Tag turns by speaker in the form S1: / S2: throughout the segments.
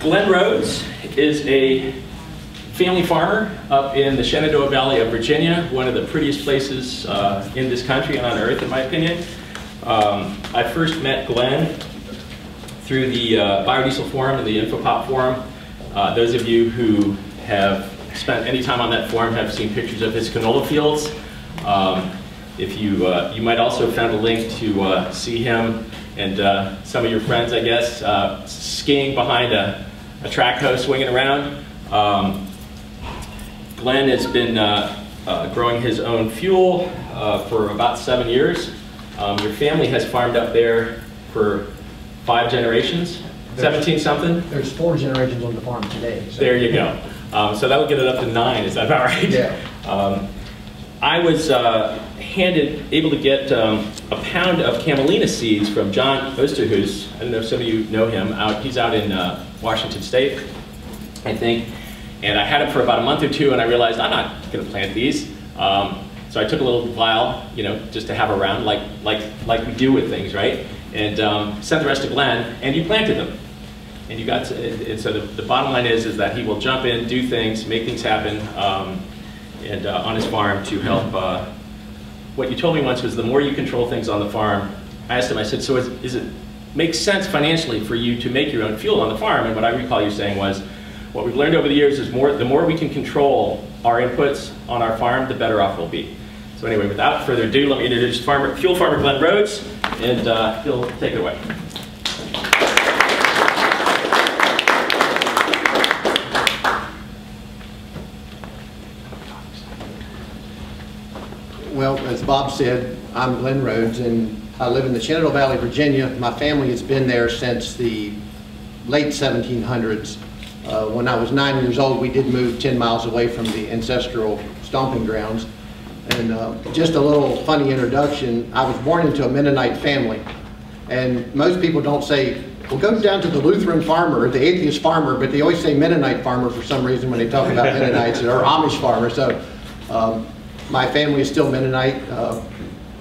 S1: Glenn Rodes is a family farmer up in the Shenandoah Valley of Virginia, one of the prettiest places uh, in this country and on earth, in my opinion. Um, I first met Glenn through the uh, Biodiesel Forum and the Infopop Forum. Uh, those of you who have spent any time on that forum have seen pictures of his canola fields. Um, if you, uh, you might also have found a link to uh, see him and uh, some of your friends, I guess, uh, skiing behind a, a track hoe swinging around. Um, Glenn has been uh, uh, growing his own fuel for about seven years. Um, your family has farmed up there for five generations, 17 something?
S2: There's four generations on the farm today.
S1: So. There you go. Um, so that would get it up to nine, is that about right?
S2: Yeah.
S1: Um, I was uh, handed, able to get um, a pound of camelina seeds from John Osterhuis. I don't know if some of you know him. Out, he's out in uh, Washington State, I think. And I had it for about a month or two, and I realized I'm not going to plant these. Um, so I took a little vial, you know, just to have around, like like like we do with things, right? And um, sent the rest to Glenn, and you planted them. And you got to, and so the, the, bottom line is is that he will jump in, do things, make things happen. Um, and uh, on his farm to help. Uh, what you told me once was the more you control things on the farm, I asked him, I said, so is, is it makes sense financially for you to make your own fuel on the farm? And what I recall you saying was, what we've learned over the years is more, the more we can control our inputs on our farm, the better off we'll be. So anyway, without further ado, let me introduce farmer, fuel farmer Glenn Rodes, and uh, he'll take it away.
S2: Well, as Bob said, I'm Glenn Rodes, and I live in the Shenandoah Valley, Virginia. My family has been there since the late 1700s. Uh, when I was nine years old, we did move 10 miles away from the ancestral stomping grounds. And uh, just a little funny introduction, I was born into a Mennonite family. And most people don't say, well, go down to the Lutheran farmer the atheist farmer, but they always say Mennonite farmer for some reason when they talk about Mennonites or Amish farmer. So um, my family is still Mennonite. Uh,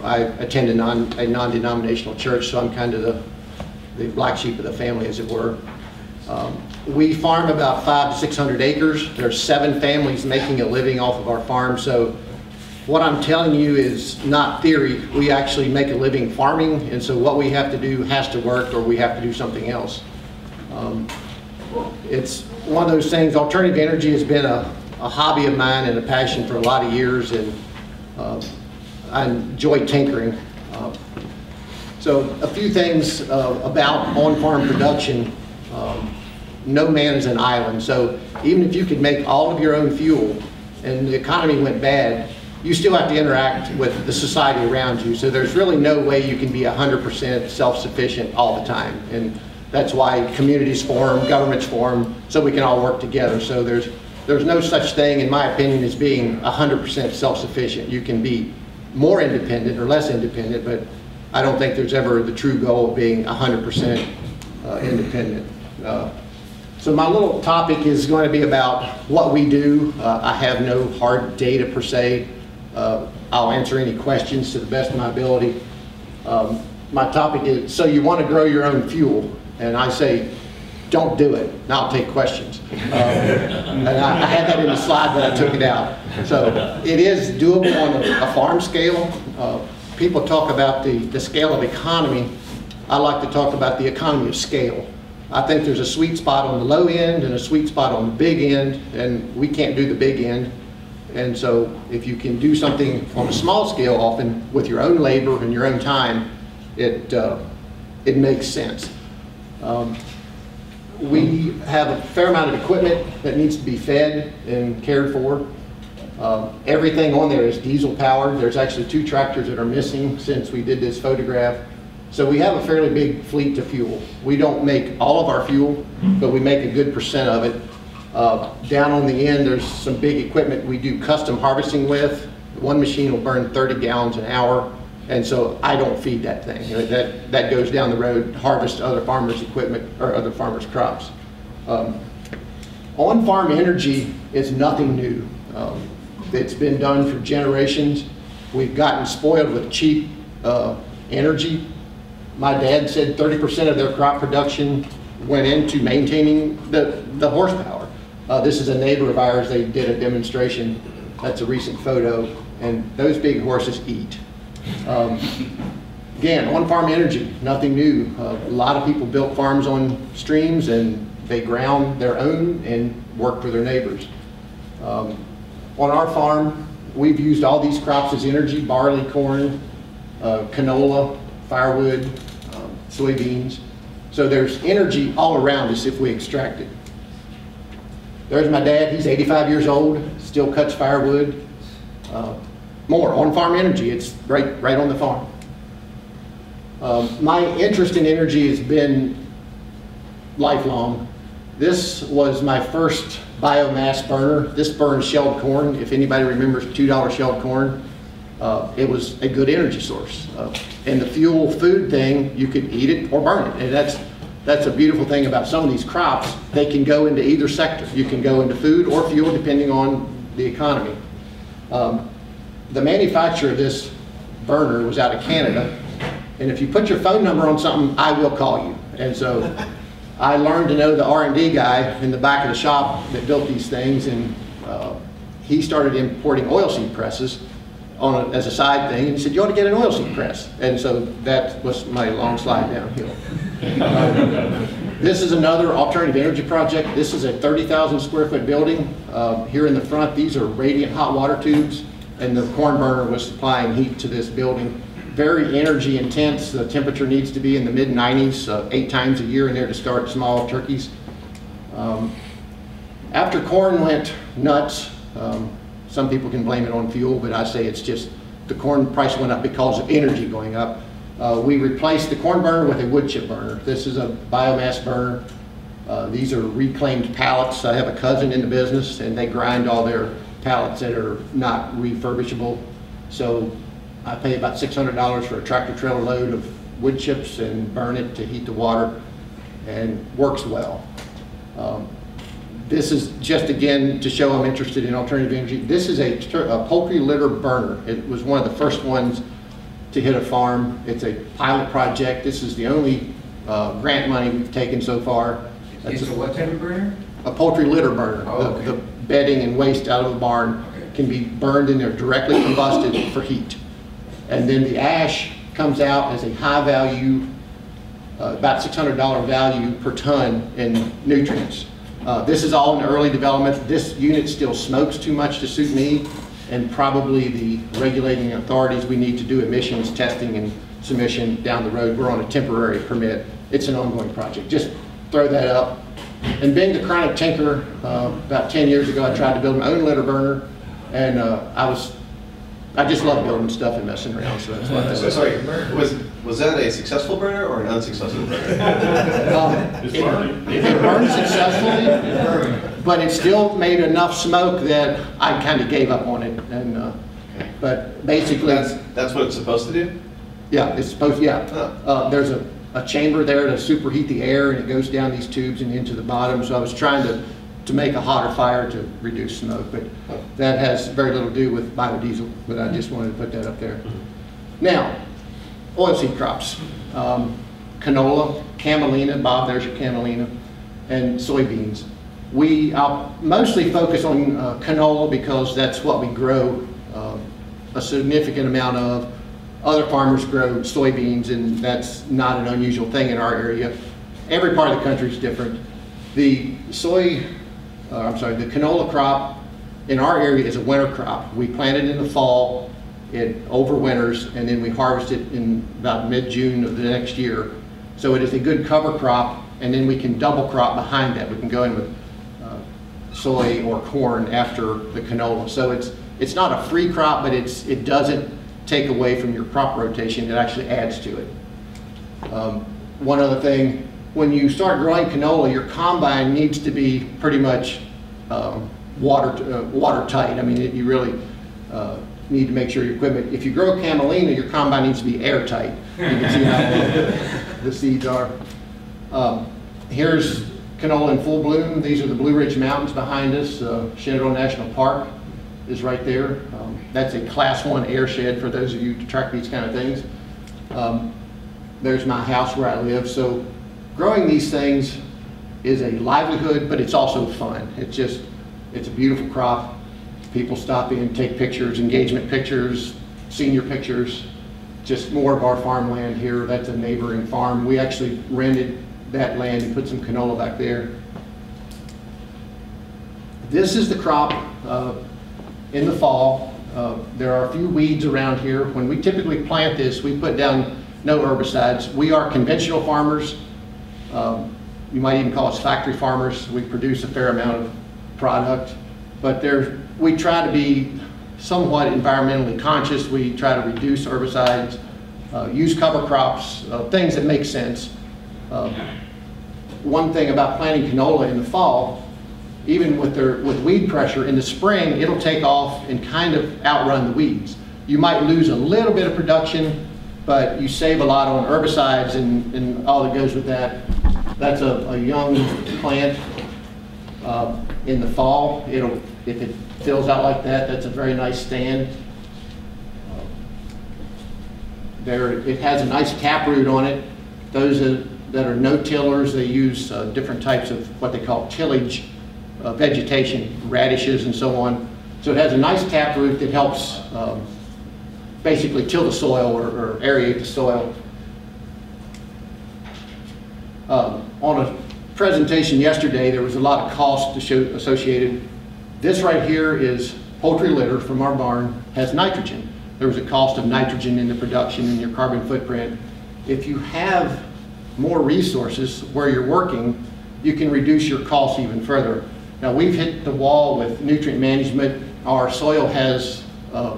S2: I attend a, non, a non-denominational church, so I'm kind of the, the black sheep of the family, as it were. Um, we farm about five to 600 acres. There's seven families making a living off of our farm, so what I'm telling you is not theory. We actually make a living farming, and so what we have to do has to work or we have to do something else. Um, it's one of those things, alternative energy has been a, a hobby of mine and a passion for a lot of years, and uh, I enjoy tinkering. Uh, so a few things uh, about on-farm production. Um, no man is an island, so even if you could make all of your own fuel and the economy went bad, you still have to interact with the society around you. So there's really no way you can be 100% self-sufficient all the time. And that's why communities form, governments form, so we can all work together. So there's there's no such thing, in my opinion, as being 100% self-sufficient. You can be more independent or less independent, but I don't think there's ever the true goal of being 100% uh, independent. Uh, so my little topic is going to be about what we do. Uh, I have no hard data per se. Uh, I'll answer any questions to the best of my ability. Um, my topic is, so you want to grow your own fuel. And I say, don't do it. Now I'll take questions. Um, and I, I, had that in the slide, but I took it out. So it is doable on a, a farm scale. Uh, people talk about the, the scale of economy. I like to talk about the economy of scale. I think there's a sweet spot on the low end and a sweet spot on the big end, and we can't do the big end. And so if you can do something on a small scale often with your own labor and your own time, it, uh, it makes sense. Um, we have a fair amount of equipment that needs to be fed and cared for. Uh, everything on there is diesel powered. There's actually two tractors that are missing since we did this photograph. So we have a fairly big fleet to fuel. We don't make all of our fuel, but we make a good percent of it. Uh, down on the end, there's some big equipment we do custom harvesting with. One machine will burn 30 gallons an hour. And so I don't feed that thing. You know, that, that goes down the road, harvest other farmers' equipment or other farmers' crops. Um, On-farm energy is nothing new. Um, it's been done for generations. We've gotten spoiled with cheap uh, energy. My dad said 30% of their crop production went into maintaining the, the horsepower. Uh, This is a neighbor of ours, they did a demonstration, that's a recent photo, and those big horses eat. Um, Again, on-farm energy, nothing new. Uh, A lot of people built farms on streams and they ground their own and worked for their neighbors. Um, On our farm, we've used all these crops as energy, barley, corn, uh, canola, firewood, um, soybeans. So there's energy all around us if we extract it. There's my dad, he's 85 years old, still cuts firewood. Uh, More, on-farm energy, it's right, right on the farm. Um, My interest in energy has been lifelong. This was my first biomass burner. This burns shelled corn. If anybody remembers $2 shelled corn, uh, it was a good energy source. Uh, And the fuel food thing, you could eat it or burn it. And that's, that's a beautiful thing about some of these crops. They can go into either sector. You can go into food or fuel depending on the economy. Um, The manufacturer of this burner was out of Canada. And if you put your phone number on something, I will call you. And so I learned to know the R and D guy in the back of the shop that built these things, and uh, he started importing oilseed presses on a, as a side thing, and he said, "You ought to get an oilseed press." And so that was my long slide downhill. Uh, this is another alternative energy project. This is a 30,000 square foot building. Uh, here in the front, these are radiant hot water tubes, and the corn burner was supplying heat to this building very energy intense. The temperature needs to be in the mid 90s, uh, eight times a year in there to start small turkeys. Um, after corn went nuts, um, some people can blame it on fuel, but I say it's just the corn price went up because of energy going up. Uh, we replaced the corn burner with a wood chip burner. This is a biomass burner. Uh, these are reclaimed pallets. I have a cousin in the business, and they grind all their pallets that are not refurbishable. So I pay about $600 for a tractor trailer load of wood chips and burn it to heat the water, and works well. Um, This is just again to show I'm interested in alternative energy. This is a a poultry litter burner. It was one of the first ones to hit a farm. It's a pilot project. This is the only uh, grant money we've taken so far. That's
S3: It's a what type of burner?
S2: a poultry litter burner.
S3: Oh,
S2: The- The bedding and waste out of the barn can be burned in there directly combusted for heat. And then the ash comes out as a high value, uh, about $600 value per ton in nutrients. Uh, This is all in early development. This unit still smokes too much to suit me, and probably the regulating authorities, we need to do emissions testing and submission down the road. We're on a temporary permit. It's an ongoing project. Just throw that up. And being the chronic tinker, uh, about 10 years ago, I tried to build my own litter burner, and uh, I was, I just love building stuff and messing around, so that's what
S4: So sorry, was, was that a successful burner or an unsuccessful burner?
S2: Um, It it burned successfully, but it still made enough smoke that I kind of gave up on it, and, uh, but basically,
S4: That's, that's what it's supposed to do?
S2: yeah, it's supposed, yeah.
S4: Oh.
S2: Uh, There's a, a chamber there to superheat the air, and it goes down these tubes and into the bottom, so I was trying to, to make a hotter fire to reduce smoke, but that has very little to do with biodiesel, but I just wanted to put that up there. Now, oilseed crops, um, canola, camelina, Bob, there's your camelina, and soybeans. We, I'll mostly focus on uh, canola because that's what we grow uh, a significant amount of. Other farmers grow soybeans, and that's not an unusual thing in our area. Every part of the country is different. The soy, uh, I'm sorry, the canola crop in our area is a winter crop. We plant it in the fall, it overwinters, and then we harvest it in about mid-June of the next year. So it is a good cover crop, and then we can double crop behind that. We can go in with uh, soy or corn after the canola. So it's, it's not a free crop, but it's, it doesn't take away from your crop rotation, it actually adds to it. Um, One other thing, when you start growing canola, your combine needs to be pretty much um, water, uh, watertight. I mean, it- you really uh, need to make sure your equipment, if you grow camelina, your combine needs to be airtight. You can see how the seeds are. Um, Here's canola in full bloom. These are the Blue Ridge Mountains behind us. Uh, Shenandoah National Park is right there. Um, That's a class one airshed for those of you to track these kind of things. Um, There's my house where I live. So growing these things is a livelihood, but it's also fun. It's just, it's a beautiful crop. People stop in, take pictures, engagement pictures, senior pictures, just more of our farmland here. That's a neighboring farm. We actually rented that land and put some canola back there. This is the crop uh, in the fall. Uh, There are a few weeds around here. When we typically plant this, we put down no herbicides. We are conventional farmers. Um, You might even call us factory farmers. We produce a fair amount of product. But we try to be somewhat environmentally conscious. We try to reduce herbicides, uh, use cover crops, uh, things that make sense. Uh, One thing about planting canola in the fall, even with their, with weed pressure, in the spring, it'll take off and kind of outrun the weeds. You might lose a little bit of production, but you save a lot on herbicides and, and all that goes with that. That's a, a young plant. Uh, In the fall, it'll, if it fills out like that, that's a very nice stand. Uh, There, it has a nice taproot on it. Those that- that are no-tillers, they use uh, different types of what they call tillage uh, vegetation, radishes and so on. So it has a nice taproot that helps um, basically till the soil or or aerate the soil. Um, On a presentation yesterday, there was a lot of cost asso- associated. This right here is poultry litter from our barn, has nitrogen. There was a cost of nitrogen in the production and your carbon footprint. If you have more resources where you're working, you can reduce your costs even further. Now, we've hit the wall with nutrient management. Our soil has uh,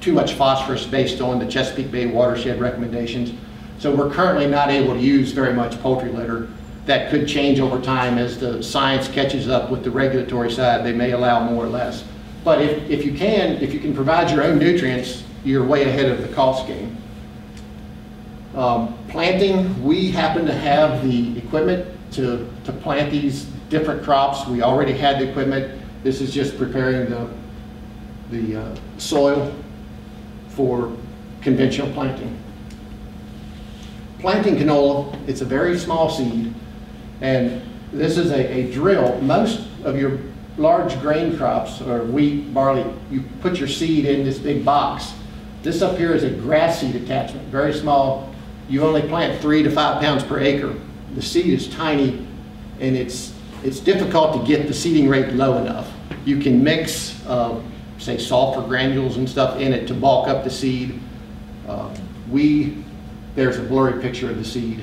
S2: too much phosphorus based on the Chesapeake Bay watershed recommendations. So we're currently not able to use very much poultry litter. That could change over time as the science catches up with the regulatory side. They may allow more or less. But if, if you can, if you can provide your own nutrients, you're way ahead of the cost game. Um, Planting, we happen to have the equipment to, to plant these different crops. We already had the equipment. This is just preparing the, the uh, soil for conventional planting. Planting canola, it's a very small seed, and this is a, a drill. Most of your large grain crops, or wheat, barley, you put your seed in this big box. This up here is a grass seed attachment, very small. You only plant three to five pounds per acre. The seed is tiny, and it's, it's difficult to get the seeding rate low enough. You can mix, uh, say, sulfur granules and stuff in it to bulk up the seed. Uh, We, there's a blurry picture of the seed.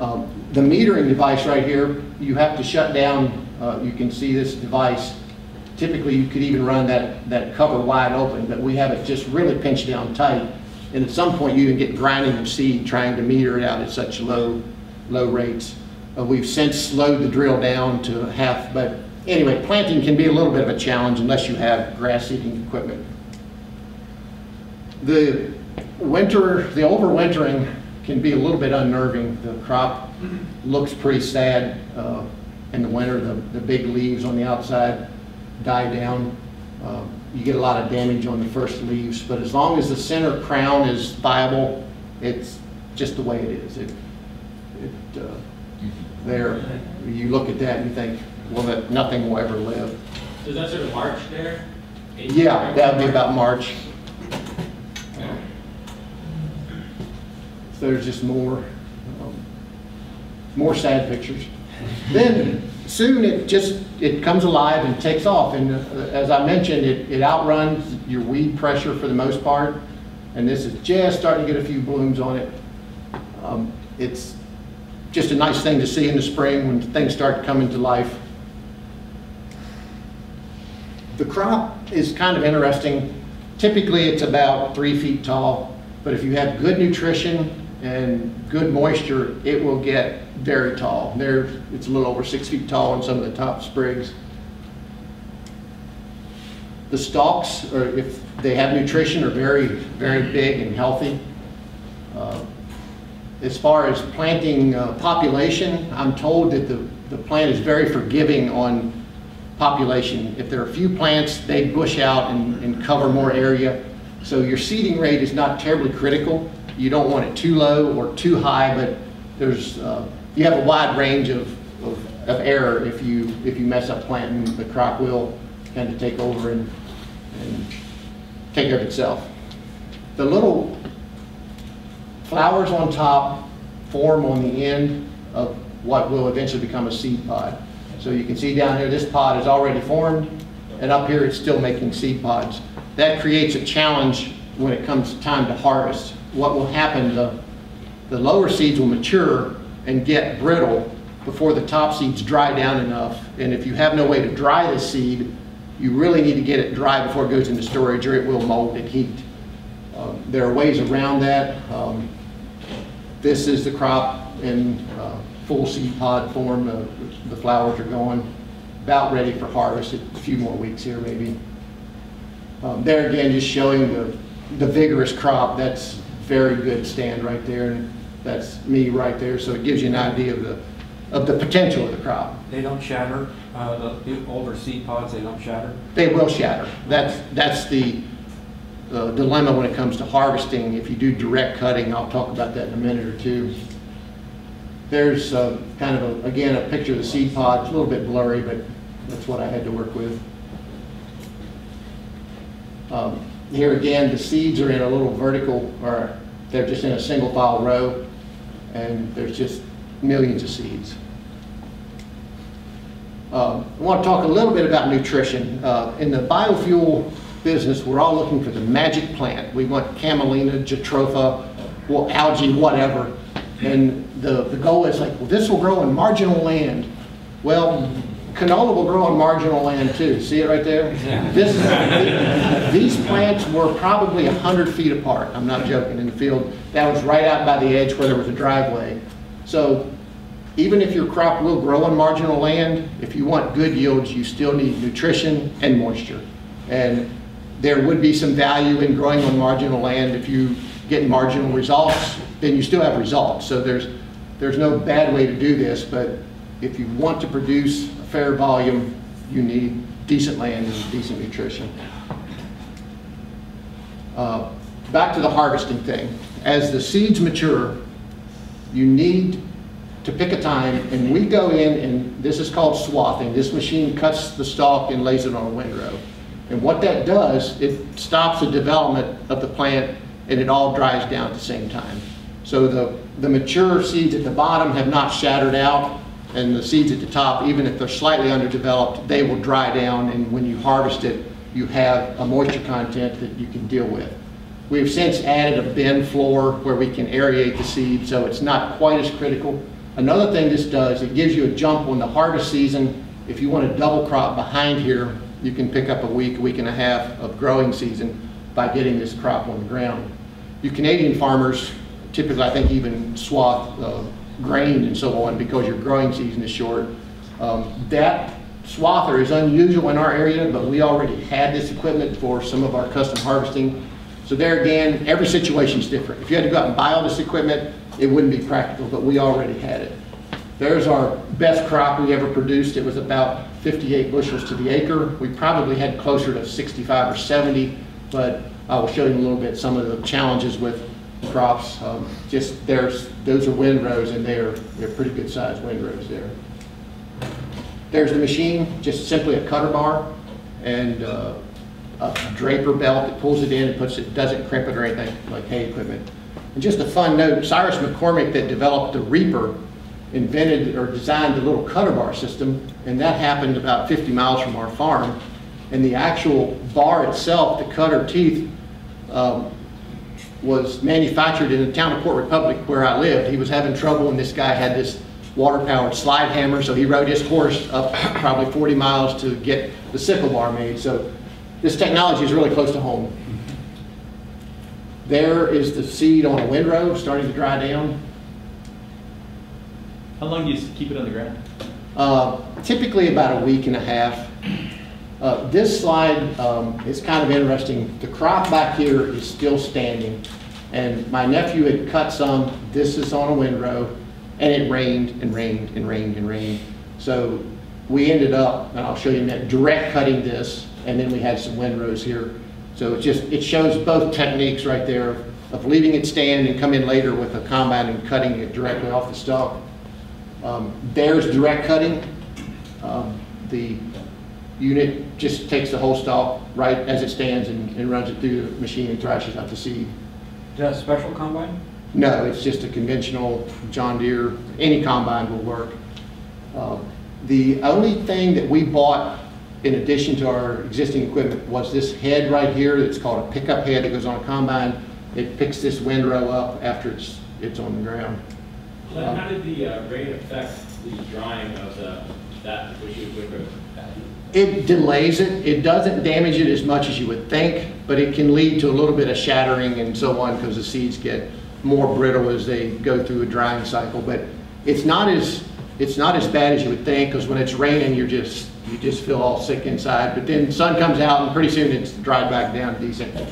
S2: Um, The metering device right here, you have to shut down, uh, you can see this device. Typically, you could even run that, that cover wide open, but we have it just really pinched down tight. And at some point, you can get grinding of seed trying to meter it out at such low, low rates. Uh, We've since slowed the drill down to half, but anyway, planting can be a little bit of a challenge unless you have grass seeding equipment. The winter, the overwintering can be a little bit unnerving. The crop looks pretty sad uh, in the winter. The, the big leaves on the outside die down. Uh, You get a lot of damage on the first leaves, but as long as the center crown is viable, it's just the way it is. It, it, uh, there, you look at that and you think, well, that nothing will ever live.
S3: Does that sort of March there?
S2: Yeah, that would be about March. So there's just more, um, more sad pictures. Then soon it just, it comes alive and takes off. And uh, as I mentioned, it, it outruns your weed pressure for the most part. And this is just starting to get a few blooms on it. Um, It's just a nice thing to see in the spring when things start coming to life. The crop is kind of interesting. Typically, it's about three feet tall, but if you have good nutrition and good moisture, it will get very tall. There, it's a little over six feet tall on some of the top sprigs. The stalks, or if they have nutrition, are very, very big and healthy. Uh, As far as planting uh, population, I'm told that the, the plant is very forgiving on population. If there are few plants, they bush out and, and cover more area. So your seeding rate is not terribly critical. You don't want it too low or too high, but there's uh, you have a wide range of, of, of error if you, if you mess up planting, the crop will kind of take over and, and take care of itself. The little flowers on top form on the end of what will eventually become a seed pod. So you can see down here, this pod is already formed, and up here it's still making seed pods. That creates a challenge when it comes time to harvest. What will happen, the, the lower seeds will mature and get brittle before the top seeds dry down enough. And if you have no way to dry the seed, you really need to get it dry before it goes into storage or it will mold in heat. Um, There are ways around that. Um, This is the crop in uh, full seed pod form. Uh, The flowers are going, about ready for harvest, a few more weeks here maybe. Um, There again, just showing the, the vigorous crop. That's very good stand right there. And that's me right there. So it gives you an idea of the, of the potential of the crop.
S5: They don't shatter, uh, the, the older seed pods, they don't shatter?
S2: They will shatter. That's, that's the uh, dilemma when it comes to harvesting. If you do direct cutting, I'll talk about that in a minute or two. There's uh, kind of, a- again, a picture of the seed pod. It's a little bit blurry, but that's what I had to work with. Um, Here again, the seeds are in a little vertical, or they're just in a single file row, and there's just millions of seeds. Um, I want to talk a little bit about nutrition. Uh, In the biofuel business, we're all looking for the magic plant. We want camelina, jatropha, well, algae, whatever. And the, the goal is like, well, this will grow in marginal land. Well, canola will grow on marginal land too. See it right there? This, these plants were probably 100 feet apart. I'm not joking, in the field. That was right out by the edge where there was a driveway. So even if your crop will grow on marginal land, if you want good yields, you still need nutrition and moisture. And there would be some value in growing on marginal land. If you get marginal results, then you still have results. So there's, there's no bad way to do this, but if you want to produce a fair volume, you need decent land and decent nutrition. Uh, Back to the harvesting thing. As the seeds mature, you need to pick a time, and we go in, and this is called swathing. This machine cuts the stalk and lays it on a windrow. And what that does, it stops the development of the plant, and it all dries down at the same time. So the, the mature seeds at the bottom have not shattered out, and the seeds at the top, even if they're slightly underdeveloped, they will dry down, and when you harvest it, you have a moisture content that you can deal with. We've since added a bin floor where we can aerate the seed, so it's not quite as critical. Another thing this does, it gives you a jump on the harvest season. If you want to double crop behind here, you can pick up a week, a week and a half of growing season by getting this crop on the ground. You Canadian farmers typically, I think, even swath uh, grain and so on because your growing season is short. Um, That swather is unusual in our area, but we already had this equipment for some of our custom harvesting. So there again, every situation is different. If you had to go out and buy all this equipment, it wouldn't be practical, but we already had it. There's our best crop we ever produced. It was about 58 bushels to the acre. We probably had closer to 65 or 70, but I will show you in a little bit some of the challenges with crops. Um, Just there's, those are windrows and they're, they're pretty good sized windrows there. There's the machine, just simply a cutter bar and uh, a draper belt that pulls it in and puts it, doesn't crimp it or anything like hay equipment. And just a fun note, Cyrus McCormick that developed the Reaper invented or designed the little cutter bar system, and that happened about 50 miles from our farm. And the actual bar itself, the cutter teeth, um, was manufactured in the town of Port Republic where I lived. He was having trouble and this guy had this water-powered slide hammer, so he rode his horse up probably 40 miles to get the sickle bar made. So this technology is really close to home. There is the seed on a windrow starting to dry down.
S3: How long do you keep it on the ground?
S2: Uh, typically about a week and a half. Uh, This slide um, is kind of interesting. The crop back here is still standing, and my nephew had cut some. This is on a windrow, and it rained and rained and rained and rained. So we ended up, and I'll show you a direct cutting this, and then we had some windrows here. So it just, it shows both techniques right there of leaving it stand and come in later with a combine and cutting it directly off the stalk. Um, There's direct cutting. Um, The unit just takes the whole stalk right as it stands and and runs it through the machine and thrashes out the seed.
S5: Is that a special combine?
S2: No, it's just a conventional John Deere, any combine will work. Uh, The only thing that we bought in addition to our existing equipment was this head right here, it's called a pickup head that goes on a combine. It picks this windrow up after it's, it's on the ground.
S1: Glenn, how did the uh, rain affect the drying of the, that, which you would,
S2: It delays it, it doesn't damage it as much as you would think, but it can lead to a little bit of shattering and so on because the seeds get more brittle as they go through a drying cycle. But it's not as, it's not as bad as you would think because when it's raining, you're just, you just feel all sick inside. But then sun comes out and pretty soon it's dried back down decent.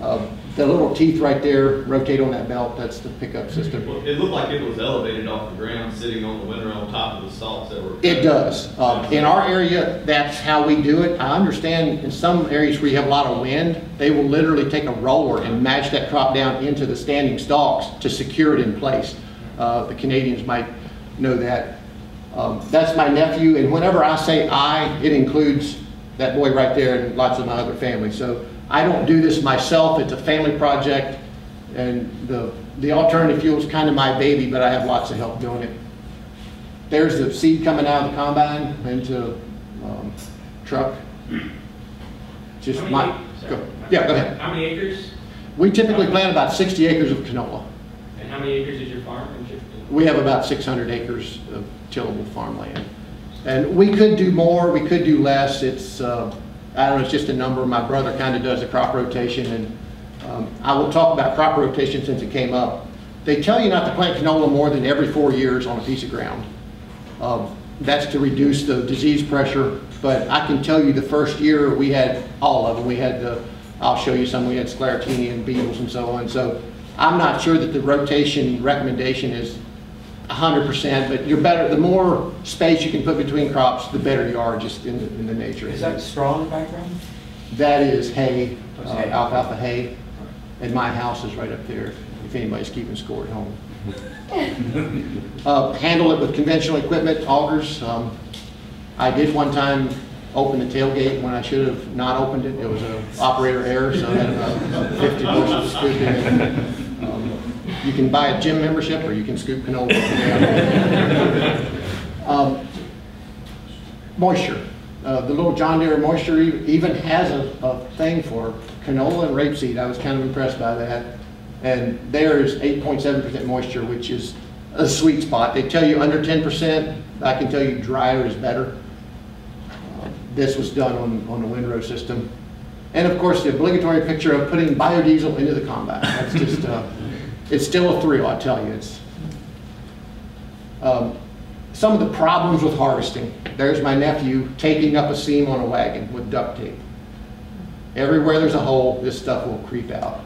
S2: Uh, The little teeth right there rotate on that belt, that's the pickup system.
S3: Well, It looked like it was elevated off the ground, sitting on the windrow on top of the stalks that were.
S2: It does. Um, In our area, that's how we do it. I understand in some areas where you have a lot of wind, they will literally take a roller and match that crop down into the standing stalks to secure it in place. Uh, The Canadians might know that. Um, That's my nephew, and whenever I say "I," it includes that boy right there and lots of my other family. So I don't do this myself, it's a family project, and the the alternative fuel is kind of my baby, but I have lots of help doing it. There's the seed coming out of the combine into um, truck. Just my, go- yeah, go ahead.
S1: how many acres?
S2: We typically plant about 60 acres of canola.
S1: And how many acres is your farm?
S2: We have about 600 acres of tillable farmland. And we could do more, we could do less, it's, uh, I don't know, it's just a number. My brother kind of does the crop rotation, and um, I will talk about crop rotation since it came up. They tell you not to plant canola more than every four years on a piece of ground. Um, That's to reduce the disease pressure, but I can tell you the first year, we had all of them. We had the, I'll show you some, we had sclerotinia and beetles and so on. So I'm not sure that the rotation recommendation is hundred percent, but you're better, the more space you can put between crops, the better you are just in the, in the nature.
S5: Is that straw in the background?
S2: That is hay, uh,
S5: hay.
S2: alfalfa hay, and my house is right up there, if anybody's keeping score at home. Uh, Handle it with conventional equipment, augers. Um, I did one time open the tailgate when I should have not opened it. It was an operator error, so I had about 50 bushels of scoop in. Um, You can buy a gym membership, or you can scoop canola. Um, Moisture. Uh, The little John Deere Moisture even has a, a thing for canola and rapeseed. I was kind of impressed by that. And there is 8.7% moisture, which is a sweet spot. They tell you under 10%, I can tell you drier is better. This was done on, on the windrow system. And of course, the obligatory picture of putting biodiesel into the combine. That's just, uh, it's still a thrill, I tell you. It's, um, Some of the problems with harvesting. There's my nephew taping up a seam on a wagon with duct tape. Everywhere there's a hole, this stuff will creep out.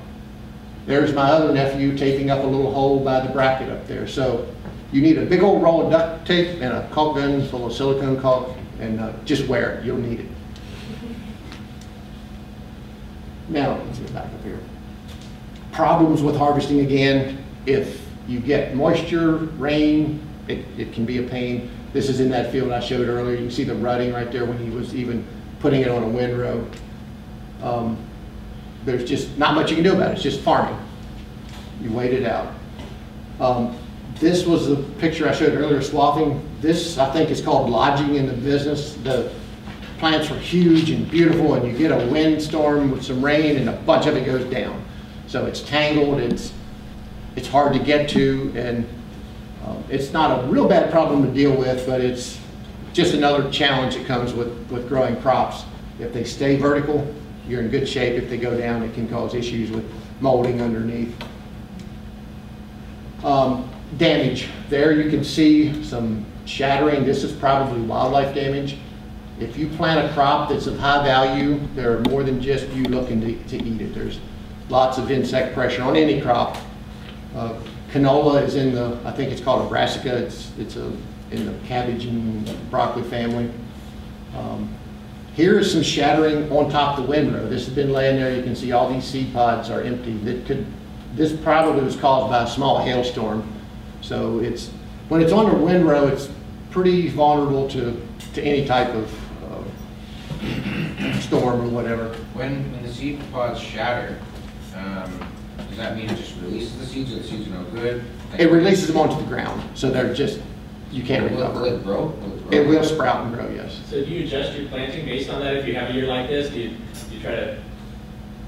S2: There's my other nephew taping up a little hole by the bracket up there. So you need a big old roll of duct tape and a caulk gun full of silicone caulk, and uh, just wear it, you'll need it. Now, let's get back up here. Problems with harvesting again, if you get moisture, rain, it, it can be a pain. This is in that field I showed earlier. You can see the rutting right there when he was even putting it on a windrow. Um, There's just not much you can do about it. It's just farming. You wait it out. Um, This was the picture I showed earlier, swathing. This, I think, is called lodging in the business. The plants were huge and beautiful, and you get a windstorm with some rain, and a bunch of it goes down. So it's tangled, it's, it's hard to get to, and um, it's not a real bad problem to deal with, but it's just another challenge that comes with, with growing crops. If they stay vertical, you're in good shape. If they go down, it can cause issues with molding underneath. Um, Damage, there you can see some shattering, this is probably wildlife damage. If you plant a crop that's of high value, there are more than just you looking to, to eat it. There's lots of insect pressure on any crop. Uh, Canola is in the, I think it's called a brassica, it's, it's a, in the cabbage and broccoli family. Um, Here is some shattering on top of the windrow. This has been laying there, you can see all these seed pods are empty. That could, this probably was caused by a small hailstorm. So it's when it's on a windrow, it's pretty vulnerable to, to any type of uh, storm or whatever.
S6: When, when the seed pods shatter, um, does that mean it just releases the seeds or the seeds are no good?
S2: It releases them onto the ground, so they're just, you can't
S6: Will it- will
S2: recover.
S6: it grow? Will it grow?
S2: It will sprout and grow, yes.
S1: So do you adjust your planting based on that? If you have a year like this, do you, do you try to,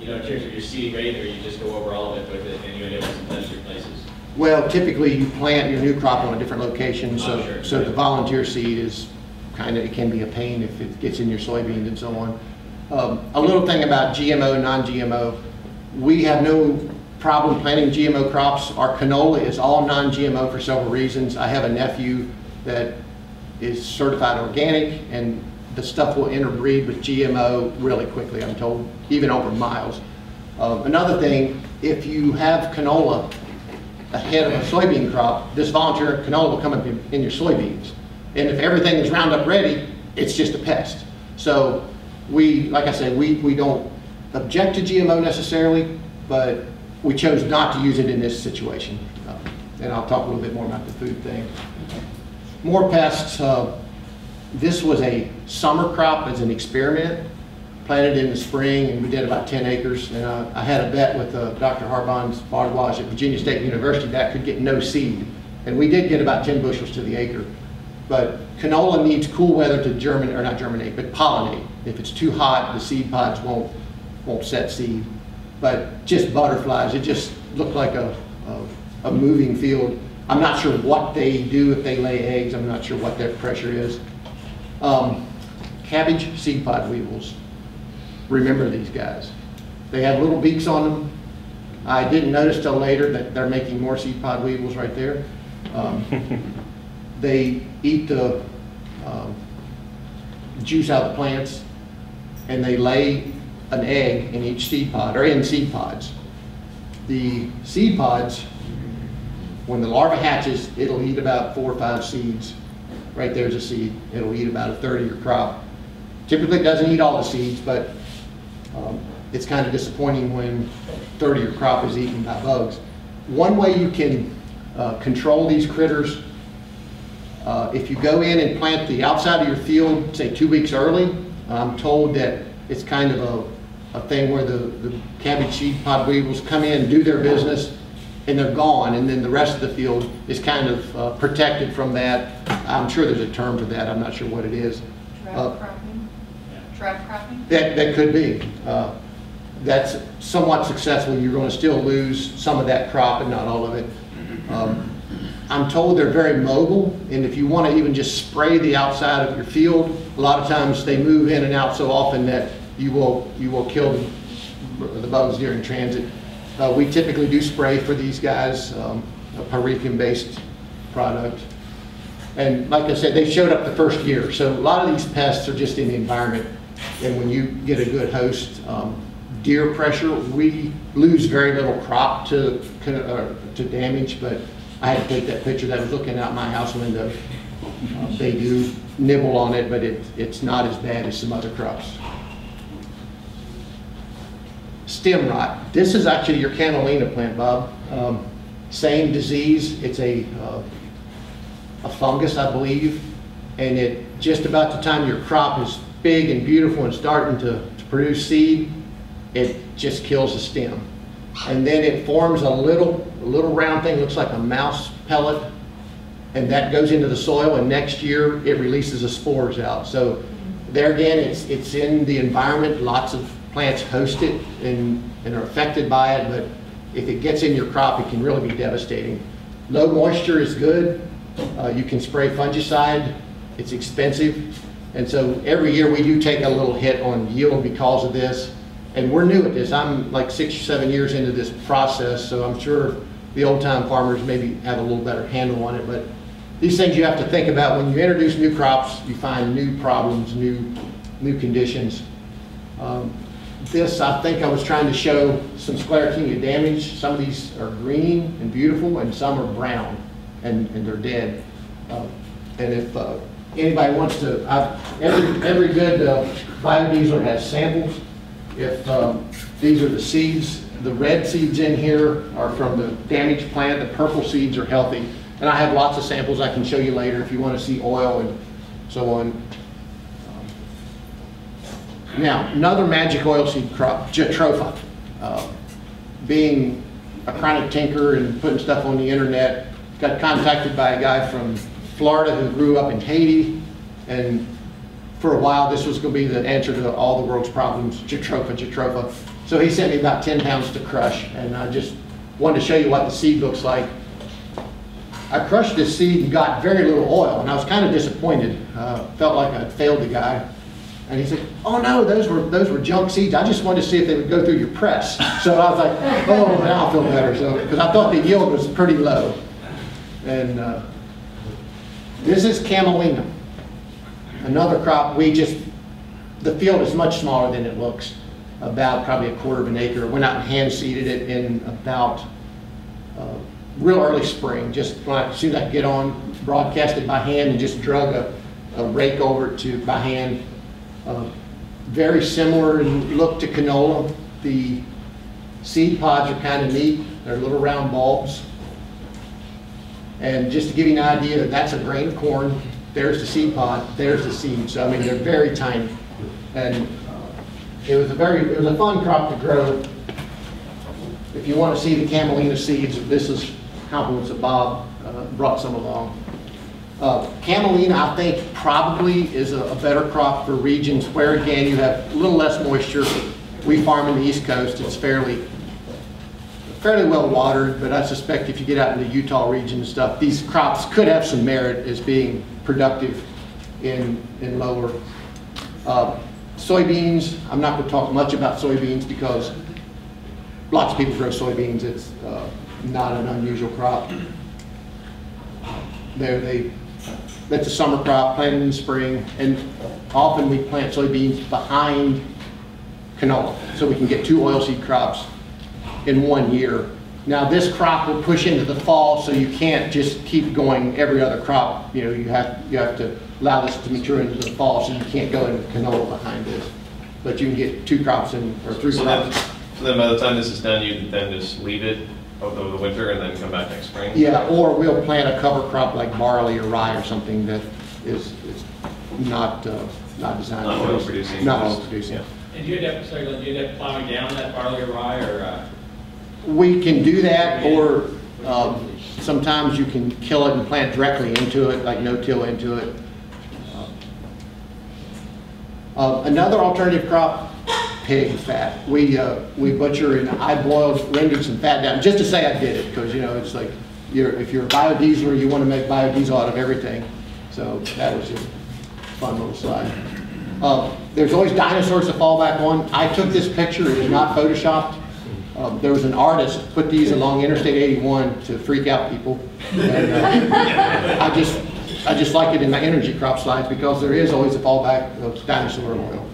S1: you know, in terms of your seeding rate, or you just go over all of it with it and you end up with some better places?
S2: Well, typically you plant your new crop on a different location,
S1: Oh,
S2: so,
S1: sure.
S2: so the volunteer seed is kind of, it can be a pain if it gets in your soybeans and so on. Um, A little thing about GMO, non-GMO, we have no problem planting GMO crops. Our canola is all non-GMO for several reasons. I have a nephew that is certified organic, and the stuff will interbreed with GMO really quickly, I'm told, even over miles. Um, Another thing, if you have canola ahead of a soybean crop, this volunteer canola will come up in, in your soybeans. And if everything is Roundup ready, it's just a pest. So we, like I said, we, we don't object to GMO necessarily, but we chose not to use it in this situation. Uh, And I'll talk a little bit more about the food thing. More pests, uh, this was a summer crop as an experiment, planted in the spring, and we did about 10 acres. And uh, I had a bet with uh, Dr. Harbans Bhardwaj at Virginia State University that could get no seed. And we did get about 10 bushels to the acre. But canola needs cool weather to germinate, or not germinate, but pollinate. If it's too hot, the seed pods won't, won't set seed. But just butterflies, it just looked like a, a, a moving field. I'm not sure what they do if they lay eggs. I'm not sure what their pressure is. Um, cabbage seed pod weevils. Remember these guys. They have little beaks on them. I didn't notice till later that they're making more seed pod weevils right there. Um, they eat the um, juice out of the plants and they lay an egg in each seed pod or in seed pods. The seed pods, when the larva hatches, it'll eat about four or five seeds. Right there's a seed. It'll eat about a third of your crop. Typically it doesn't eat all the seeds, but um, it's kind of disappointing when 30 of your crop is eaten by bugs. One way you can uh, control these critters, uh, if you go in and plant the outside of your field, say two weeks early, I'm told that it's kind of a, a thing where the, the cabbage seed pod weevils come in, do their business, and they're gone, and then the rest of the field is kind of uh, protected from that. I'm sure there's a term for that, I'm not sure what it is. Uh,
S7: Trap cropping? Trap cropping?
S2: that, that could be. Uh, That's somewhat successful. You're going to still lose some of that crop and not all of it. Um, I'm told they're very mobile, and if you want to even just spray the outside of your field, a lot of times they move in and out so often that you will, you will kill the bugs during transit. Uh, We typically do spray for these guys, um, a pyrethrum-based product. And like I said, they showed up the first year, so a lot of these pests are just in the environment. And when you get a good host, um, deer pressure, we lose very little crop to, uh, to damage, but I had to take that picture that was looking out my house window. Uh, They do nibble on it, but it, it's not as bad as some other crops. Stem rot. This is actually your camelina plant, Bob. Um, Same disease. It's a, uh, a fungus, I believe, and it, just about the time your crop is big and beautiful and starting to, to produce seed, it just kills the stem. And then it forms a little, a little round thing, looks like a mouse pellet, and that goes into the soil, and next year it releases the spores out. So there again, it's, it's in the environment, lots of plants host it and, and are affected by it, but if it gets in your crop, it can really be devastating. Low moisture is good. Uh, you can spray fungicide. It's expensive. And so every year we do take a little hit on yield because of this. And we're new at this. I'm like six or seven years into this process, so I'm sure the old time farmers maybe have a little better handle on it. But these things you have to think about when you introduce new crops, you find new problems, new, new conditions. Um, This, I think I was trying to show some sclerotinia damage. Some of these are green and beautiful, and some are brown, and, and they're dead. Uh, And if uh, anybody wants to, I've, every, every good uh, biodiesel has samples. If um, these are the seeds, the red seeds in here are from the damaged plant, the purple seeds are healthy. And I have lots of samples I can show you later if you want to see oil and so on. Now, another magic oilseed crop, Jatropha. Uh, Being a chronic tinker and putting stuff on the internet, got contacted by a guy from Florida who grew up in Haiti. And for a while, this was going to be the answer to all the world's problems, Jatropha, Jatropha. So he sent me about 10 pounds to crush, and I just wanted to show you what the seed looks like. I crushed this seed and got very little oil, and I was kind of disappointed. Uh, felt like I failed the guy. And he said, "Oh no, those were those were junk seeds. I just wanted to see if they would go through your press." So I was like, "Oh, now I feel better." So because I thought the yield was pretty low, and uh, this is camelina, another crop. We just the field is much smaller than it looks, about probably a quarter of an acre. Went out and hand seeded it in about uh, real early spring, just I, as soon as I could get on, broadcast it by hand and just drug a, a rake over to by hand. Uh, very similar in look to canola. The seed pods are kind of neat. They're little round bulbs. And just to give you an idea, that's a grain of corn. There's the seed pod. There's the seed. So I mean, they're very tiny. And it was a very, it was a fun crop to grow. If you want to see the camelina seeds, this is compliments of Bob, uh, brought some along. Uh, Camelina, I think, probably is a, a better crop for regions where, again, you have a little less moisture. We farm in the East Coast, it's fairly, fairly well watered, but I suspect if you get out in the Utah region and stuff, these crops could have some merit as being productive in, in lower. Uh, Soybeans, I'm not going to talk much about soybeans because lots of people grow soybeans. It's uh, not an unusual crop. They're, they, that's a summer crop planted in the spring, and often we plant soybeans behind canola, so we can get two oilseed crops in one year. Now, this crop will push into the fall, so you can't just keep going every other crop. You know, you have, you have to allow this to mature into the fall, so you can't go into canola behind this. But you can get two crops in, or three
S3: So then, so then by the time this is done, you then just leave it over the winter and then come back next spring?
S2: Yeah, or we'll plant a cover crop like barley or rye or something that is, is not, uh, not designed.
S3: Not oil producing,
S2: Not oil
S3: just-
S2: producing.
S3: yeah.
S1: And you'd have, sorry, you'd have plowing down that barley or rye, or, uh,
S2: We can do that, or um, sometimes you can kill it and plant directly into it, like no-till into it. Uh, Another alternative crop, pig fat. We, uh, we butcher and I boiled, rendered some fat down, just to say I did it, because, you know, it's like, you're, if you're a biodieseler, you want to make biodiesel out of everything. So that was just a fun little slide. Uh, There's always dinosaurs to fall back on. I took this picture, it is not photoshopped. Um, There was an artist put these along Interstate 81 to freak out people. And, uh, I just, I just like it in my energy crop slides because there is always a fallback of dinosaur oil.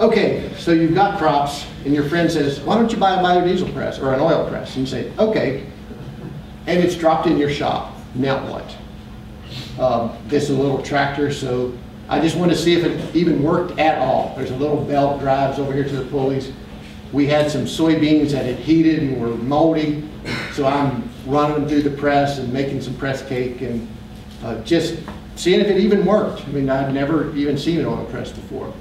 S2: Okay, so you've got crops and your friend says, why don't you buy a biodiesel press or an oil press? And you say, okay. And it's dropped in your shop, now what? Um, This is a little tractor, so I just want to see if it even worked at all. There's a little belt drives over here to the pulleys. We had some soybeans that had heated and were moldy, so I'm running them through the press and making some press cake and uh, just seeing if it even worked. I mean, I'd never even seen an oil press before.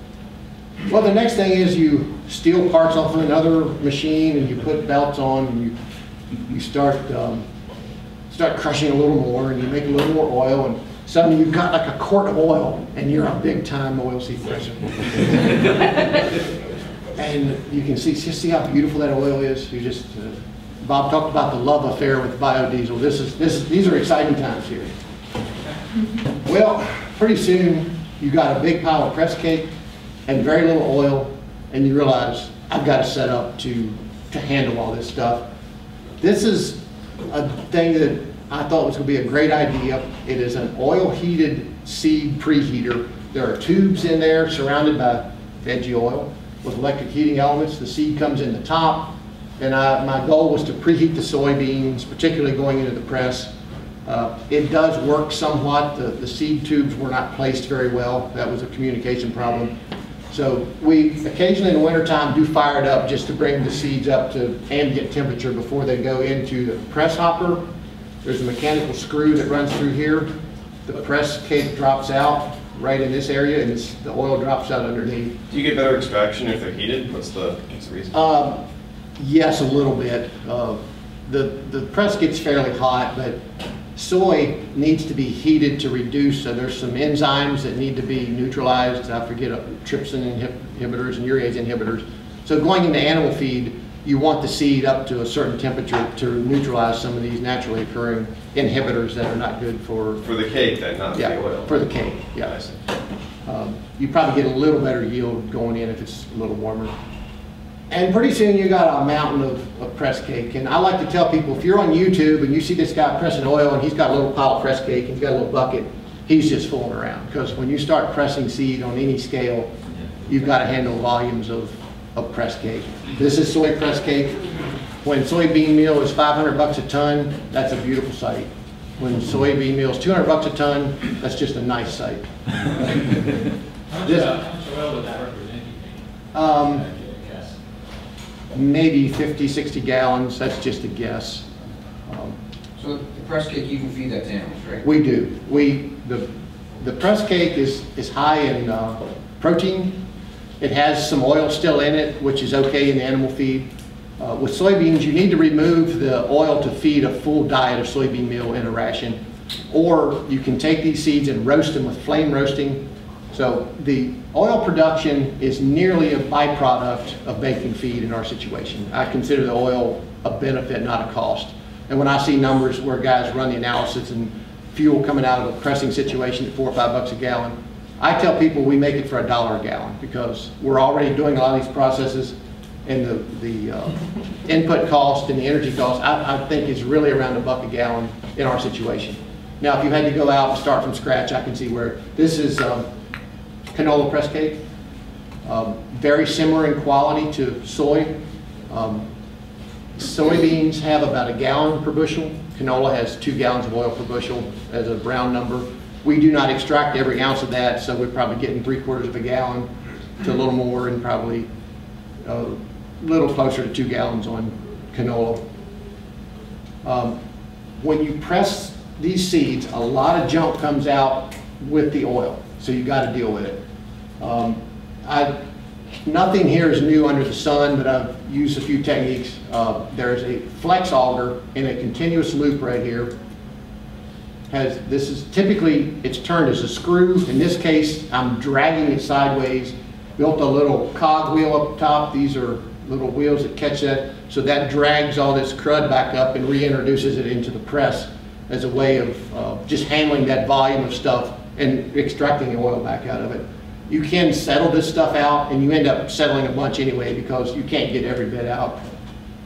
S2: Well, the next thing is you steal parts off of another machine and you put belts on and you, you start, um, start crushing a little more and you make a little more oil and suddenly you've got like a quart of oil and you're a big time oilseed presser. and you can see, just see how beautiful that oil is. You just, uh, Bob talked about the love affair with biodiesel. This is, this, is, these are exciting times here. Well, pretty soon you got a big pile of press cake and very little oil, and you realize I've got to set up to, to handle all this stuff. This is a thing that I thought was going to be a great idea. It is an oil-heated seed preheater. There are tubes in there surrounded by veggie oil with electric heating elements. The seed comes in the top, and I, my goal was to preheat the soybeans, particularly going into the press. Uh, It does work somewhat. The, the seed tubes were not placed very well. That was a communication problem. So we occasionally in the wintertime do fire it up just to bring the seeds up to ambient temperature before they go into the press hopper. There's a mechanical screw that runs through here. The press cake drops out right in this area, and it's, the oil drops out underneath.
S4: Do you get better extraction if they're heated? What's the, what's the reason?
S2: Um, Yes, a little bit. Uh, The, the press gets fairly hot, but soy needs to be heated to reduce, so there's some enzymes that need to be neutralized. I forget, uh, trypsin inhibitors and urease inhibitors. So going into animal feed, you want the seed up to a certain temperature to neutralize some of these naturally occurring inhibitors that are not good for,
S4: For the cake then, not for
S2: yeah,
S4: the oil?
S2: for the cake, yeah. Um, You probably get a little better yield going in if it's a little warmer. And pretty soon you got a mountain of, of press cake. And I like to tell people, if you're on YouTube and you see this guy pressing oil and he's got a little pile of press cake and he's got a little bucket, he's just fooling around. Because when you start pressing seed on any scale, you've got to handle volumes of, of press cake. This is soy press cake. When soybean meal is 500 bucks a ton, that's a beautiful sight. When soybean meal is 200 bucks a ton, that's just a nice sight. This-
S5: How much oil would that represent?
S2: Um. Maybe 50, 60 gallons, that's just a guess. Um,
S6: So the press cake, you can feed that to animals, right?
S2: We do. We, the, the press cake is, is high in uh, protein. It has some oil still in it, which is okay in the animal feed. Uh, With soybeans, you need to remove the oil to feed a full diet of soybean meal in a ration. Or you can take these seeds and roast them with flame roasting. So the oil production is nearly a byproduct of baking feed in our situation. I consider the oil a benefit, not a cost. And when I see numbers where guys run the analysis and fuel coming out of a pressing situation at four or five bucks a gallon, I tell people we make it for a dollar a gallon because we're already doing a lot of these processes and the, the uh, input cost and the energy cost, I, I think is really around a buck a gallon in our situation. Now, if you had to go out and start from scratch, I can see where, this is um, canola press cake. Um, Very similar in quality to soy. Um, Soybeans have about a gallon per bushel. Canola has two gallons of oil per bushel as a brown number. We do not extract every ounce of that, so we're probably getting three quarters of a gallon to a little more and probably a little closer to two gallons on canola. Um, When you press these seeds, a lot of junk comes out with the oil, so you've got to deal with it. Um, I, nothing here is new under the sun, but I've used a few techniques. Uh, There's a flex auger in a continuous loop right here. Has, this is typically, it's turned as a screw. In this case, I'm dragging it sideways. Built a little cog wheel up top. These are little wheels that catch that. So that drags all this crud back up and reintroduces it into the press as a way of uh, just handling that volume of stuff and extracting the oil back out of it. You can settle this stuff out, and you end up settling a bunch anyway because you can't get every bit out.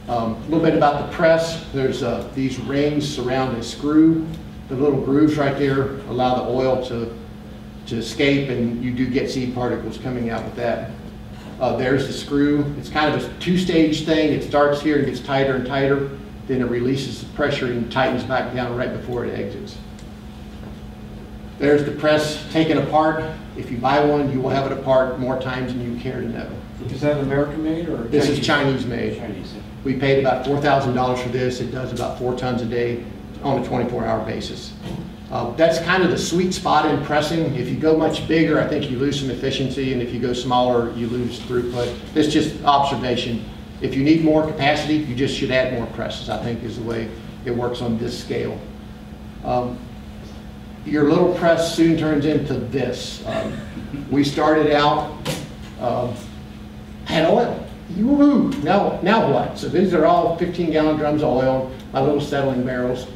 S2: Um, A little bit about the press. There's uh, these rings surround a screw. The little grooves right there allow the oil to, to escape, and you do get seed particles coming out with that. Uh, There's the screw. It's kind of a two-stage thing. It starts here and gets tighter and tighter, then it releases the pressure and tightens back down right before it exits. There's the press taken apart. If you buy one, you will have it apart more times than you care to know.
S5: Is that American made or?
S2: This is Chinese made.
S5: Chinese.
S2: We paid about $4,000 for this. It does about four tons a day on a 24-hour basis. Uh, That's kind of the sweet spot in pressing. If you go much bigger, I think you lose some efficiency, and if you go smaller, you lose throughput. It's just observation. If you need more capacity, you just should add more presses, I think is the way it works on this scale. Um, Your little press soon turns into this. Um, We started out, um, had oil. Woo-hoo, now, now what? So these are all 15 gallon drums of oil, my little settling barrels.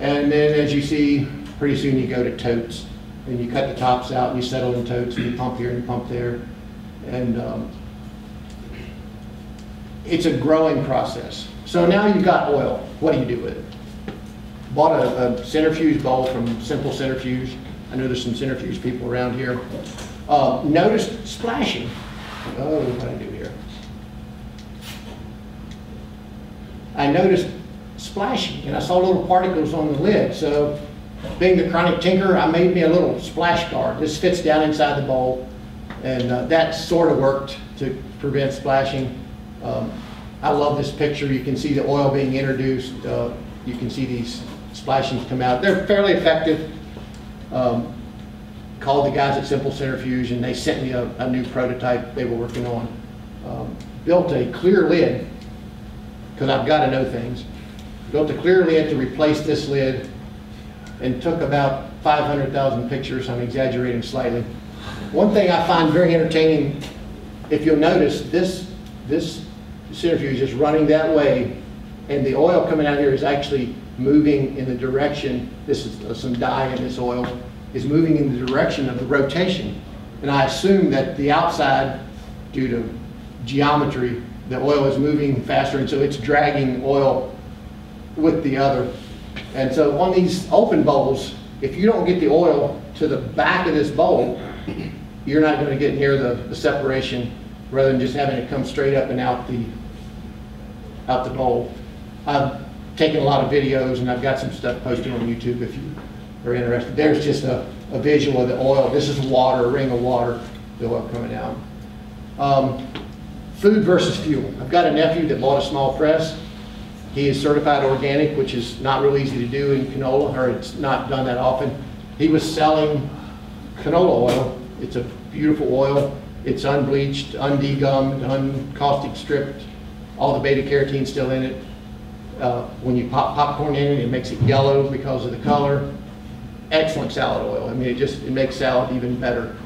S2: And then as you see, pretty soon you go to totes. And you cut the tops out and you settle in totes and you pump here and you pump there. And um, it's a growing process. So now you've got oil. What do you do with it? Bought a, a centrifuge bowl from Simple Centrifuge. I know there's some centrifuge people around here. Uh, noticed splashing. Oh, what do I do here? I noticed splashing, and I saw little particles on the lid. So, being the chronic tinker, I made me a little splash guard. This fits down inside the bowl, and uh, that sort of worked to prevent splashing. Um, I love this picture. You can see the oil being introduced. Uh, you can see these splashings come out. They're fairly effective. Um, Called the guys at Simple Centrifuge, and they sent me a, a new prototype they were working on. Um, Built a clear lid, because I've got to know things. Built a clear lid to replace this lid, and took about 500,000 pictures, I'm exaggerating slightly. One thing I find very entertaining, if you'll notice, this, this centrifuge is running that way, and the oil coming out here is actually moving in the direction, this is uh, some dye in this oil, is moving in the direction of the rotation. And I assume that the outside, due to geometry, the oil is moving faster, and so it's dragging oil with the other. And so on these open bowls, if you don't get the oil to the back of this bowl, you're not gonna get near the, the separation, rather than just having it come straight up and out the, out the bowl. I've taken a lot of videos, and I've got some stuff posted on YouTube if you are interested. There's just a, a visual of the oil. This is water, a ring of water, the oil coming out. Um, Food versus fuel. I've got a nephew that bought a small press. He is certified organic, which is not real easy to do in canola, or it's not done that often. He was selling canola oil. It's a beautiful oil. It's unbleached, undegummed, uncaustic stripped, all the beta carotene still in it. Uh, When you pop popcorn in it, it makes it yellow because of the color. Excellent salad oil. I mean, it just, it makes salad even better.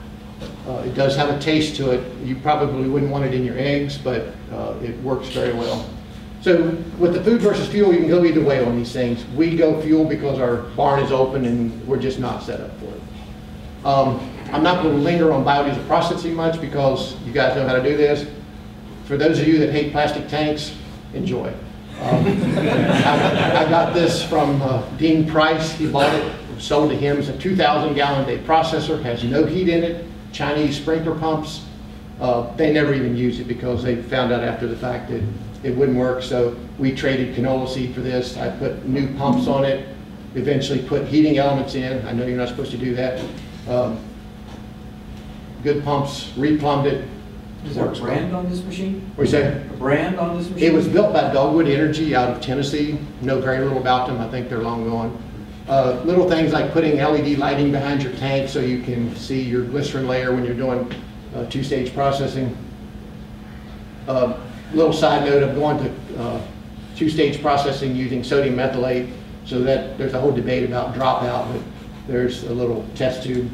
S2: Uh, It does have a taste to it. You probably wouldn't want it in your eggs, but uh, it works very well. So with the food versus fuel, you can go either way on these things. We go fuel because our barn is open and we're just not set up for it. Um, I'm not going to linger on biodiesel processing much because you guys know how to do this. For those of you that hate plastic tanks, enjoy. Um, I I got this from uh, Dean Price. He bought it, sold to him. It's a 2,000 gallon day processor, has no heat in it, Chinese sprinkler pumps. Uh, They never even used it because they found out after the fact that it wouldn't work. So we traded canola seed for this. I put new pumps on it, eventually put heating elements in. I know you're not supposed to do that. Um, Good pumps, replumbed it.
S8: Is there a brand on this machine?
S2: What you say?
S8: A brand on this machine?
S2: It was built by Dogwood Energy out of Tennessee. Know very little about them. I think they're long gone. Uh, Little things like putting LED lighting behind your tank so you can see your glycerin layer when you're doing uh, two-stage processing. Uh, Little side note, I'm going to uh, two-stage processing using sodium methylate, so that, there's a whole debate about dropout, but there's a little test tube.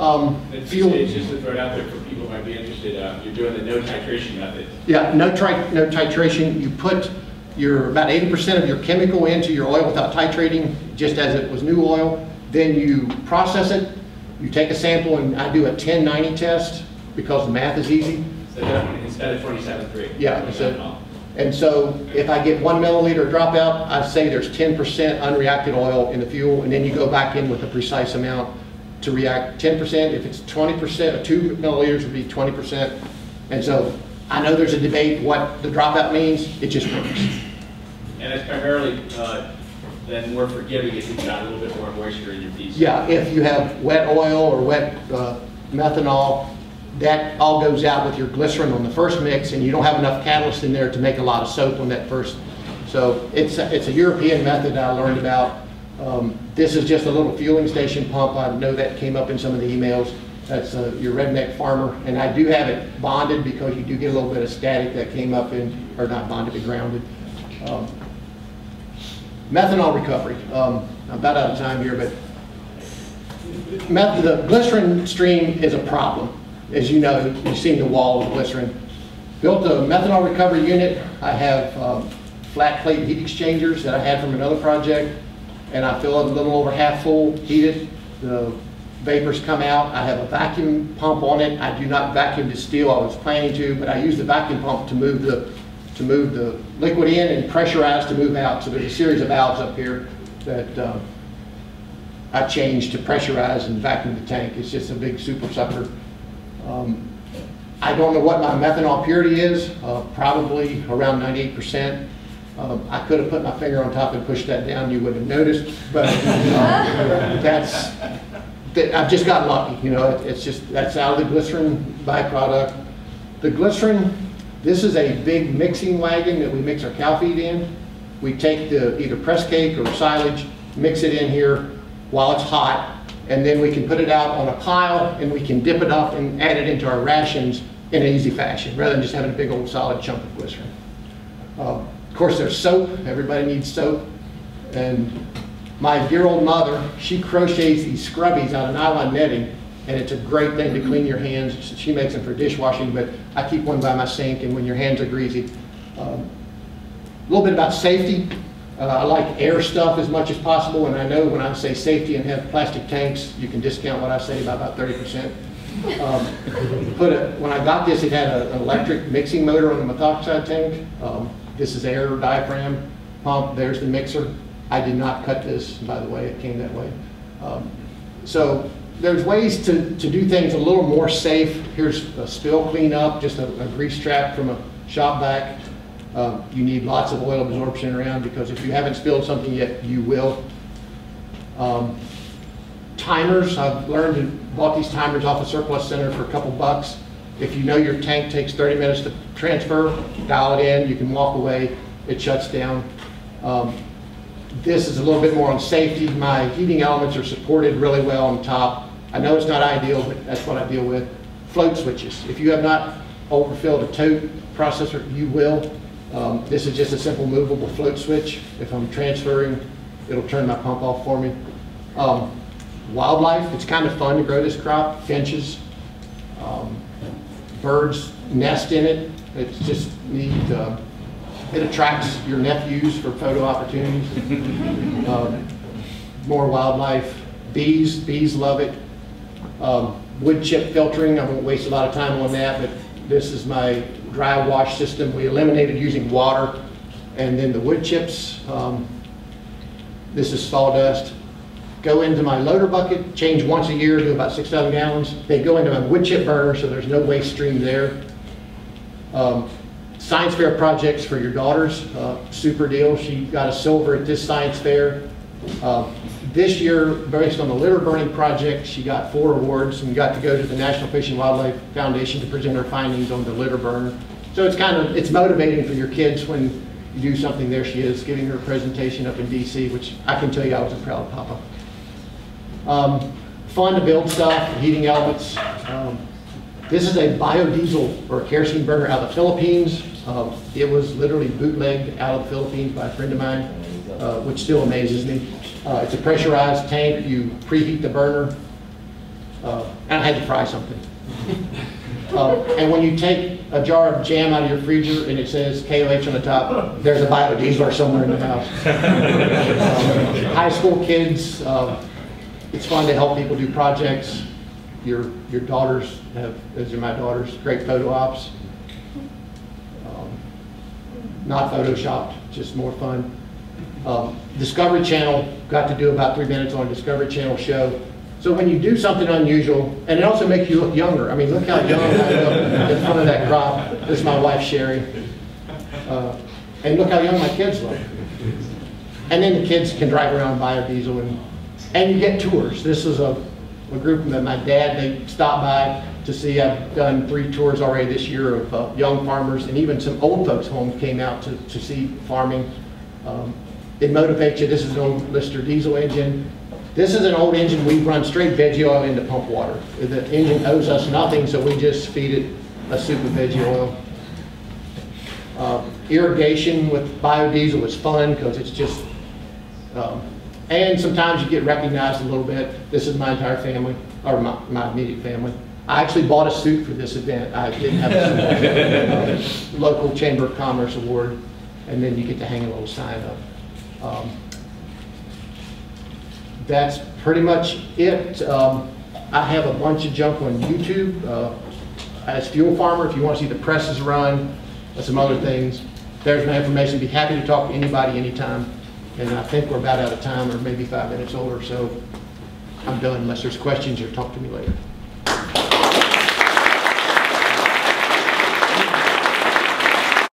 S2: Um,
S1: The two
S2: fuel-
S1: stage, just to throw it out there for people who might be interested, uh, you're doing the no titration method.
S2: Yeah, no tri, no titration. You put your, about eighty percent of your chemical into your oil without titrating, just as it was new oil. Then you process it, you take a sample, and I do a ten ninety test, because the math is easy.
S1: So instead of twenty-seven three.
S2: Yeah, so, and so if I get one milliliter dropout, I say there's ten percent unreacted oil in the fuel, and then you go back in with a precise amount to react ten percent. If it's twenty percent, two milliliters would be twenty percent. And so I know there's a debate what the dropout means, it just works.
S1: And it's primarily, uh, then more forgiving if you've got a little bit more moisture in your piece.
S2: Yeah, if you have wet oil or wet uh, methanol, that all goes out with your glycerin on the first mix, and you don't have enough catalyst in there to make a lot of soap on that first. So it's, a- it's a European method I learned about. Um, This is just a little fueling station pump. I know that came up in some of the emails. That's uh, your redneck farmer. And I do have it bonded because you do get a little bit of static that came up in, or not bonded, but grounded. Um, Methanol recovery. Um, I'm about out of time here, but meth- the glycerin stream is a problem. As you know, you've seen the wall of glycerin. Built a methanol recovery unit. I have um, flat plate heat exchangers that I had from another project, and I fill it a little over half full, heat it. The vapors come out. I have a vacuum pump on it. I do not vacuum distill. I was planning to, but I use the vacuum pump to move the to move the liquid in and pressurize to move out. So there's a series of valves up here that uh, I changed to pressurize and vacuum the tank. It's just a big super sucker. Um, I don't know what my methanol purity is, uh, probably around 98%. Um, I could have put my finger on top and pushed that down, you wouldn't have noticed, but uh, that's, that- I've just got lucky, you know, it- it's just, that's out of the glycerin byproduct. The glycerin, this is a big mixing wagon that we mix our cow feed in. We take the, either press cake or silage, mix it in here while it's hot, and then we can put it out on a pile, and we can dip it up and add it into our rations in an easy fashion, rather than just having a big old solid chunk of glycerin. Of course, there's soap, everybody needs soap, and my dear old mother, she crochets these scrubbies out of nylon netting, and it's a great thing to clean your hands. She makes them for dishwashing, but I keep one by my sink, and when your hands are greasy. Um, A little bit about safety. Uh, I like air stuff as much as possible, and I know when I say safety and have plastic tanks, you can discount what I say by about 30%. Um, Put a, when I got this, it had an electric mixing motor on the methoxide tank. Um, This is air diaphragm pump, there's the mixer. I did not cut this, by the way, it came that way. Um, So there's ways to, to do things a little more safe. Here's a spill cleanup, just a, a grease trap from a shop vac. Um, You need lots of oil absorption around because if you haven't spilled something yet, you will. Um, Timers, I've learned and bought these timers off a surplus center for a couple bucks. If you know your tank takes 30 minutes to transfer, dial it in, you can walk away, it shuts down. Um, This is a little bit more on safety. My heating elements are supported really well on top. I know it's not ideal, but that's what I deal with. Float switches. If you have not overfilled a tote processor, you will. Um, This is just a simple movable float switch. If I'm transferring, it'll turn my pump off for me. Um, Wildlife, it's kind of fun to grow this crop, finches. Um, Birds nest in it. It's just neat. uh, It attracts your nephews for photo opportunities. Um, More wildlife. Bees, bees love it. Um, Wood chip filtering, I won't waste a lot of time on that, but this is my dry wash system. We eliminated using water. And then the wood chips, um, this is sawdust. Go into my loader bucket, change once a year, do about six, seven gallons. They go into my wood chip burner, so there's no waste stream there. Um, Science fair projects for your daughters, uh, super deal. She got a silver at this science fair. Uh, This year, based on the litter burning project, she got four awards and got to go to the National Fish and Wildlife Foundation to present her findings on the litter burner. So it's kind of, it's motivating for your kids when you do something. There she is, giving her a presentation up in DC, which I can tell you I was a proud papa. Um, Fun to build stuff, heating elements. Um, This is a biodiesel or kerosene burner out of the Philippines. Um, It was literally bootlegged out of the Philippines by a friend of mine, uh, which still amazes me. Uh, It's a pressurized tank, you preheat the burner. Uh, And I had to fry something. Uh, And when you take a jar of jam out of your freezer and it says KOH on the top, there's a biodiesel somewhere in the house. Um, High school kids, uh, it's fun to help people do projects. Your, your daughters have, those are my daughters, great photo ops. Um, Not photoshopped, just more fun. Um, Discovery Channel, got to do about three minutes on a Discovery Channel show. So when you do something unusual, and it also makes you look younger. I mean, look how young I look in front of that crop. This is my wife Sherry. Uh, And look how young my kids look. And then the kids can drive around biodiesel and, and you get tours. This is a, a group that my dad, they stopped by to see. I've done three tours already this year of uh, young farmers and even some old folks' homes came out to, to see farming. Um, It motivates you. This is an old Lister diesel engine. This is an old engine. We run straight veggie oil into pump water. The engine owes us nothing, so we just feed it a soup of veggie oil. Uh, Irrigation with biodiesel is fun because it's just, um, and sometimes you get recognized a little bit. This is my entire family, or my, my immediate family. I actually bought a suit for this event. I didn't have a suit. Local Chamber of Commerce award, and then you get to hang a little sign up. Um, That's pretty much it. Um, I have a bunch of junk on YouTube. Uh, As Fuel Farmer, if you want to see the presses run, some other things, there's my information. Be happy to talk to anybody, anytime. And I think we're about out of time, or maybe five minutes over, so I'm done unless there's questions or talk to me later.